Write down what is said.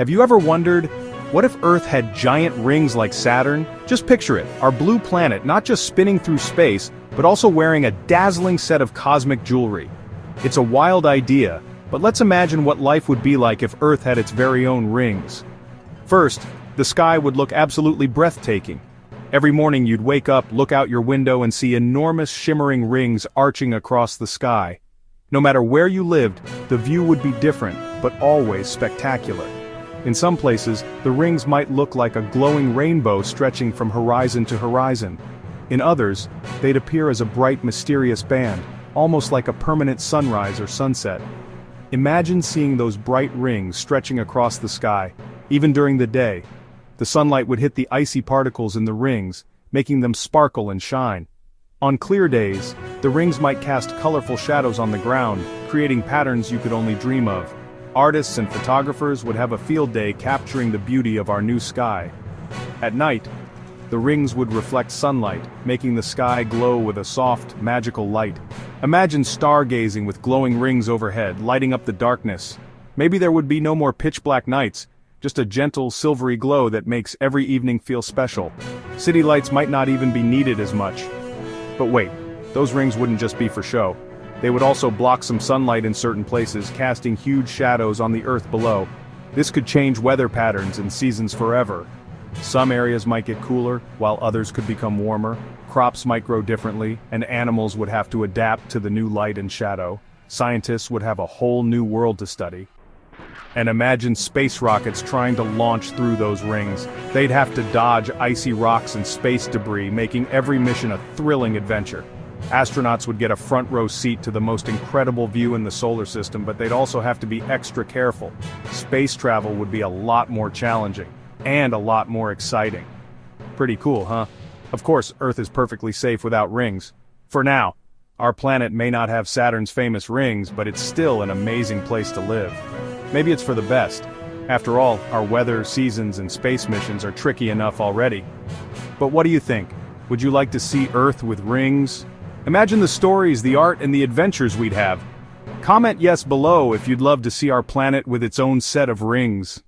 Have you ever wondered, what if Earth had giant rings like Saturn? Just picture it, our blue planet not just spinning through space, but also wearing a dazzling set of cosmic jewelry. It's a wild idea, but let's imagine what life would be like if Earth had its very own rings. First, the sky would look absolutely breathtaking. Every morning you'd wake up, look out your window and see enormous shimmering rings arching across the sky. No matter where you lived, the view would be different, but always spectacular. In some places, the rings might look like a glowing rainbow stretching from horizon to horizon. In others, they'd appear as a bright mysterious band, almost like a permanent sunrise or sunset. Imagine seeing those bright rings stretching across the sky, even during the day. The sunlight would hit the icy particles in the rings, making them sparkle and shine. On clear days, the rings might cast colorful shadows on the ground, creating patterns you could only dream of. Artists and photographers would have a field day capturing the beauty of our new sky. At night, the rings would reflect sunlight, making the sky glow with a soft, magical light. Imagine stargazing with glowing rings overhead, lighting up the darkness. Maybe there would be no more pitch-black nights, just a gentle, silvery glow that makes every evening feel special. City lights might not even be needed as much. But wait, those rings wouldn't just be for show. They would also block some sunlight in certain places, casting huge shadows on the earth below. This could change weather patterns and seasons forever. Some areas might get cooler, while others could become warmer. Crops might grow differently, and animals would have to adapt to the new light and shadow. Scientists would have a whole new world to study. And imagine space rockets trying to launch through those rings. They'd have to dodge icy rocks and space debris, making every mission a thrilling adventure. Astronauts would get a front row seat to the most incredible view in the solar system, but they'd also have to be extra careful. Space travel would be a lot more challenging, and a lot more exciting. Pretty cool, huh? Of course, Earth is perfectly safe without rings. For now. Our planet may not have Saturn's famous rings, but it's still an amazing place to live. Maybe it's for the best. After all, our weather, seasons, and space missions are tricky enough already. But what do you think? Would you like to see Earth with rings? Imagine the stories, the art, and the adventures we'd have. Comment yes below if you'd love to see our planet with its own set of rings.